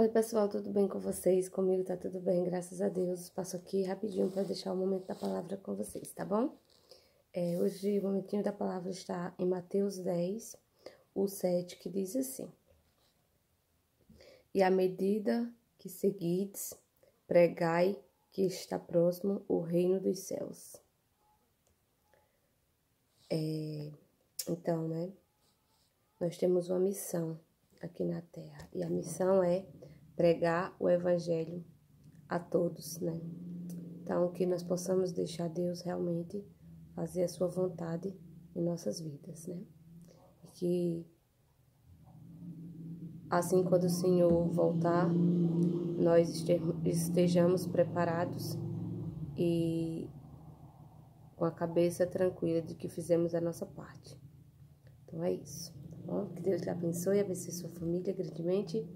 Oi, pessoal, tudo bem com vocês? Comigo tá tudo bem, graças a Deus. Passo aqui rapidinho para deixar o momento da palavra com vocês, tá bom? É, hoje o momentinho da palavra está em Mateus 10, o 7, que diz assim: E à medida que seguides, pregai que está próximo o reino dos céus. É, então, né? Nós temos uma missão aqui na terra e a missão é pregar o evangelho a todos, né? Então, que nós possamos deixar Deus realmente fazer a sua vontade em nossas vidas, né? E que assim quando o Senhor voltar, nós estejamos preparados e com a cabeça tranquila de que fizemos a nossa parte. Então é isso, tá bom? Que Deus lhe abençoe, abençoe sua família grandemente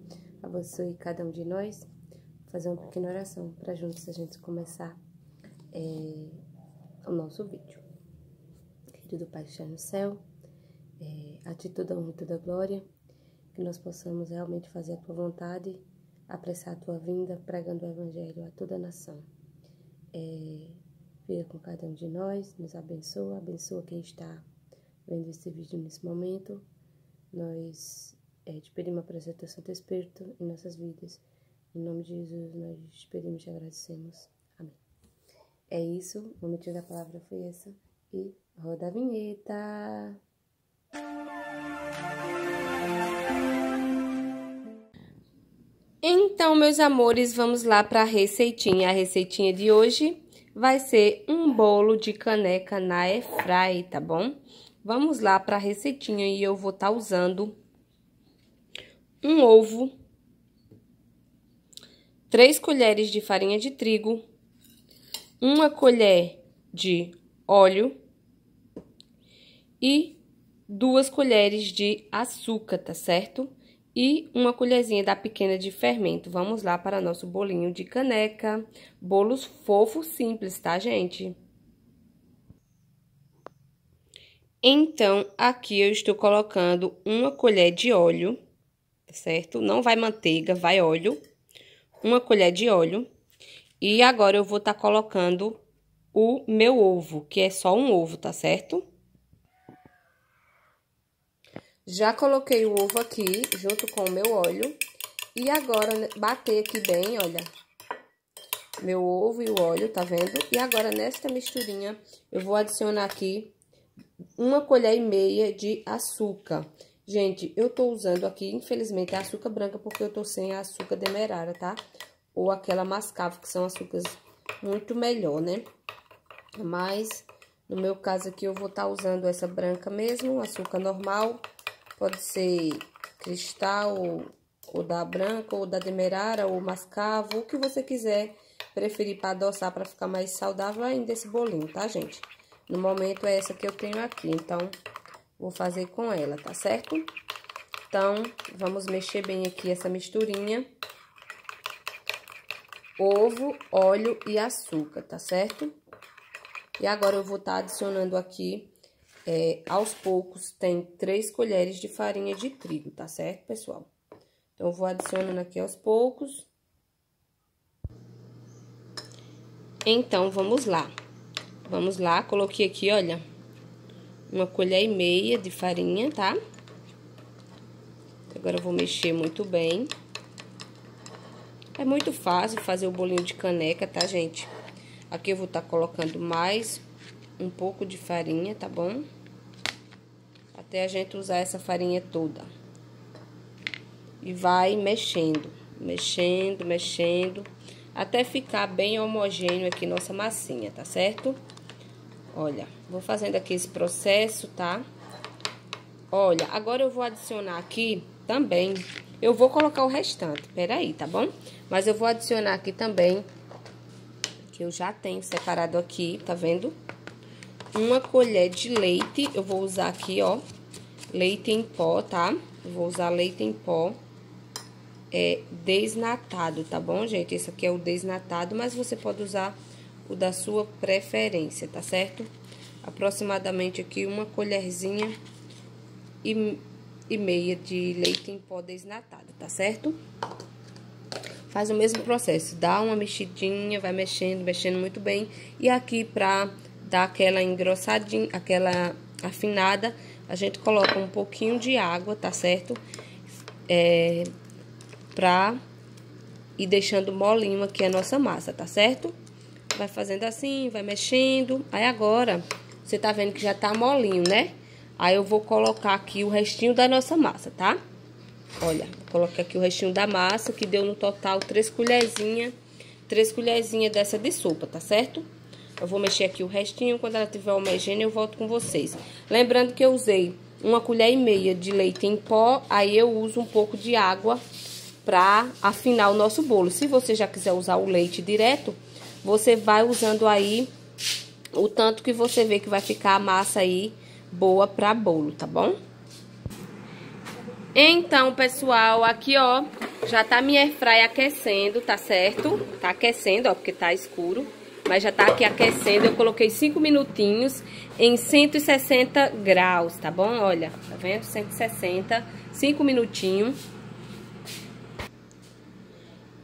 abençoe cada um de nós. Fazer uma pequena oração para juntos a gente começar é, o nosso vídeo. Querido Pai que está no céu, é, a ti toda honra e toda glória, que nós possamos realmente fazer a tua vontade, apressar a tua vinda, pregando o evangelho a toda a nação. É, Fica com cada um de nós, nos abençoa, abençoa quem está vendo esse vídeo nesse momento. Nós é, te pedimos a presença do Santo Espírito em nossas vidas. Em nome de Jesus, nós te pedimos e agradecemos. Amém. É isso, o motivo da palavra foi essa. E roda a vinheta. Então, meus amores, vamos lá para a receitinha. A receitinha de hoje vai ser um bolo de caneca na airfry, tá bom? Vamos lá para a receitinha e eu vou estar tá usando um ovo, três colheres de farinha de trigo, uma colher de óleo e duas colheres de açúcar, tá certo? E uma colherzinha da pequena de fermento. Vamos lá para nosso bolinho de caneca. Bolos fofos simples, tá, gente? Então, aqui eu estou colocando uma colher de óleo certo? Não vai manteiga, vai óleo. Uma colher de óleo. E agora eu vou estar tá colocando o meu ovo, que é só um ovo, tá certo? Já coloquei o ovo aqui, junto com o meu óleo. E agora, né, bater aqui bem, olha. Meu ovo e o óleo, tá vendo? E agora, nesta misturinha, eu vou adicionar aqui uma colher e meia de açúcar. Gente, eu tô usando aqui, infelizmente, a açúcar branca, porque eu tô sem açúcar demerara, tá? Ou aquela mascavo, que são açúcares muito melhor, né? Mas, no meu caso aqui, eu vou estar tá usando essa branca mesmo, açúcar normal. Pode ser cristal, ou, ou da branca, ou da demerara, ou mascavo, o que você quiser preferir para adoçar, para ficar mais saudável ainda esse bolinho, tá, gente? No momento, é essa que eu tenho aqui, então vou fazer com ela, tá certo? Então, vamos mexer bem aqui essa misturinha. Ovo, óleo e açúcar, tá certo? E agora eu vou estar tá adicionando aqui, é, aos poucos, tem três colheres de farinha de trigo, tá certo, pessoal? Então, eu vou adicionando aqui aos poucos. Então, vamos lá. Vamos lá, coloquei aqui, olha, uma colher e meia de farinha, tá? Agora eu vou mexer muito bem. É muito fácil fazer o bolinho de caneca, tá, gente? Aqui eu vou estar tá colocando mais um pouco de farinha, tá bom? Até a gente usar essa farinha toda. E vai mexendo, mexendo, mexendo, até ficar bem homogêneo aqui nossa massinha, tá certo? Olha, vou fazendo aqui esse processo, tá? Olha, agora eu vou adicionar aqui também. Eu vou colocar o restante, peraí, tá bom? Mas eu vou adicionar aqui também, que eu já tenho separado aqui, tá vendo? Uma colher de leite, eu vou usar aqui, ó, leite em pó, tá? Eu vou usar leite em pó é, desnatado, tá bom, gente? Esse aqui é o desnatado, mas você pode usar o da sua preferência, tá certo? Aproximadamente aqui uma colherzinha e, e meia de leite em pó desnatado, tá certo? faz o mesmo processo. Dá uma mexidinha, vai mexendo, mexendo muito bem. E aqui pra dar aquela engrossadinha, aquela afinada, a gente coloca um pouquinho de água, tá certo? É, pra ir deixando molinho aqui a nossa massa, tá certo? Vai fazendo assim, vai mexendo. Aí agora, você tá vendo que já tá molinho, né? Aí eu vou colocar aqui o restinho da nossa massa, tá? Olha, coloquei aqui o restinho da massa, que deu no total três colherzinhas, três colherzinhas dessa de sopa, tá certo? Eu vou mexer aqui o restinho, quando ela tiver homogênea eu volto com vocês. Lembrando que eu usei uma colher e meia de leite em pó, aí eu uso um pouco de água pra afinar o nosso bolo. Se você já quiser usar o leite direto, você vai usando aí o tanto que você vê que vai ficar a massa aí boa pra bolo, tá bom? Então, pessoal, aqui, ó, já tá minha airfryer aquecendo, tá certo? Tá aquecendo, ó, porque tá escuro. Mas já tá aqui aquecendo, eu coloquei 5 minutinhos em 160 graus, tá bom? Olha, tá vendo? 160, 5 minutinhos.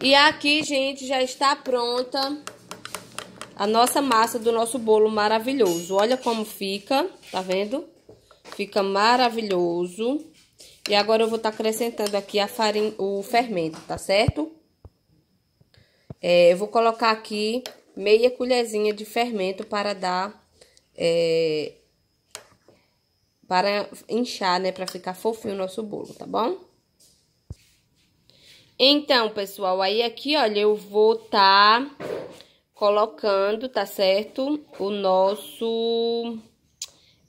E aqui, gente, já está pronta a nossa massa do nosso bolo maravilhoso. Olha como fica, tá vendo? Fica maravilhoso. E agora eu vou estar tá acrescentando aqui a farinha, o fermento, tá certo? É, eu vou colocar aqui meia colherzinha de fermento para dar... É, para inchar, né? Para ficar fofinho o nosso bolo, tá bom? Então, pessoal, aí aqui, olha, eu vou tá colocando, tá certo? O nosso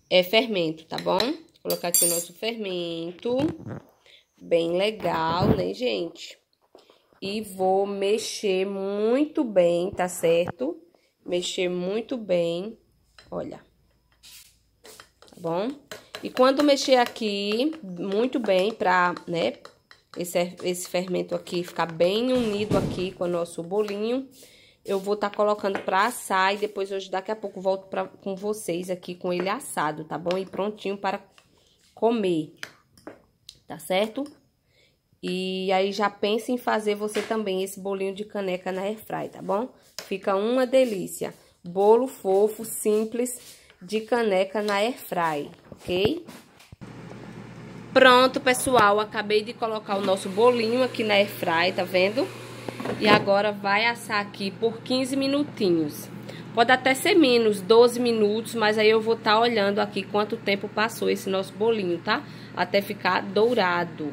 é, fermento, tá bom? colocar aqui o nosso fermento. Bem legal, né, gente? E vou mexer muito bem, tá certo? Mexer muito bem, olha. Tá bom? E quando mexer aqui, muito bem, pra, né, esse, esse fermento aqui ficar bem unido aqui com o nosso bolinho, eu vou estar tá colocando pra assar e depois hoje, daqui a pouco, volto pra, com vocês aqui com ele assado, tá bom? E prontinho para comer, tá certo? E aí já pense em fazer você também esse bolinho de caneca na airfry, tá bom? Fica uma delícia. Bolo fofo, simples, de caneca na airfry, ok? Pronto, pessoal, acabei de colocar o nosso bolinho aqui na airfry, tá vendo? E agora vai assar aqui por 15 minutinhos. Pode até ser menos, 12 minutos, mas aí eu vou estar tá olhando aqui quanto tempo passou esse nosso bolinho, tá? Até ficar dourado.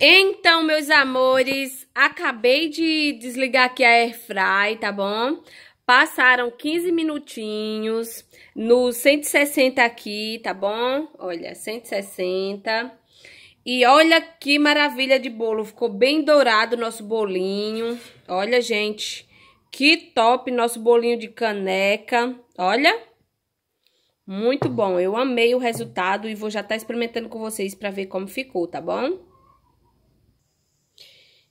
Então, meus amores, acabei de desligar aqui a airfry, tá bom? Passaram 15 minutinhos no 160 aqui, tá bom? Olha, 160. E olha que maravilha de bolo, ficou bem dourado o nosso bolinho. Olha, gente, que top nosso bolinho de caneca. Olha. Muito bom. Eu amei o resultado e vou já estar tá experimentando com vocês para ver como ficou, tá bom?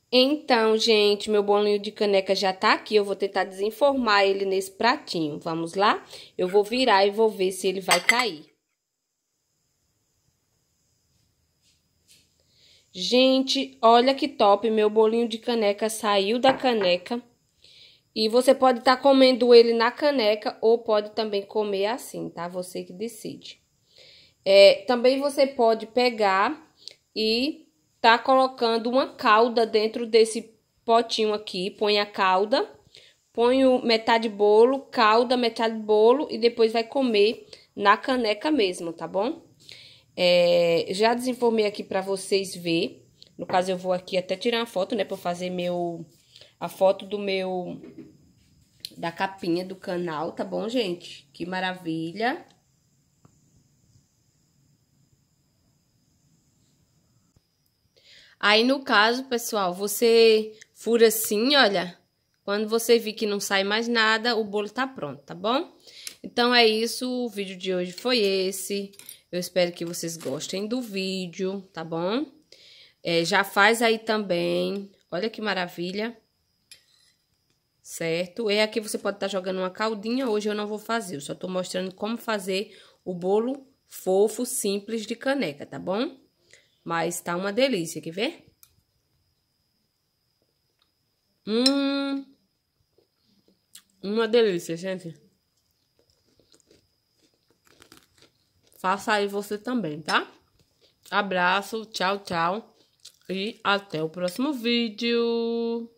Então, gente, meu bolinho de caneca já tá aqui. Eu vou tentar desenformar ele nesse pratinho. Vamos lá? Eu vou virar e vou ver se ele vai cair. Gente, olha que top. Meu bolinho de caneca saiu da caneca. E você pode estar tá comendo ele na caneca ou pode também comer assim, tá? Você que decide. É, também você pode pegar e tá colocando uma calda dentro desse potinho aqui. Põe a calda, põe o metade bolo, calda, metade bolo e depois vai comer na caneca mesmo, tá bom? É, já desinformei aqui para vocês ver. No caso, eu vou aqui até tirar uma foto, né, para fazer meu a foto do meu da capinha do canal, tá bom, gente? Que maravilha. Aí, no caso, pessoal, você fura assim, olha. Quando você vir que não sai mais nada, o bolo tá pronto, tá bom? Então, é isso. O vídeo de hoje foi esse. Eu espero que vocês gostem do vídeo, tá bom? É, já faz aí também. Olha que maravilha certo? E aqui você pode estar tá jogando uma caldinha, hoje eu não vou fazer, eu só tô mostrando como fazer o bolo fofo, simples de caneca, tá bom? Mas tá uma delícia, quer ver? Hum. Uma delícia, gente. Faça aí você também, tá? Abraço, tchau, tchau. E até o próximo vídeo.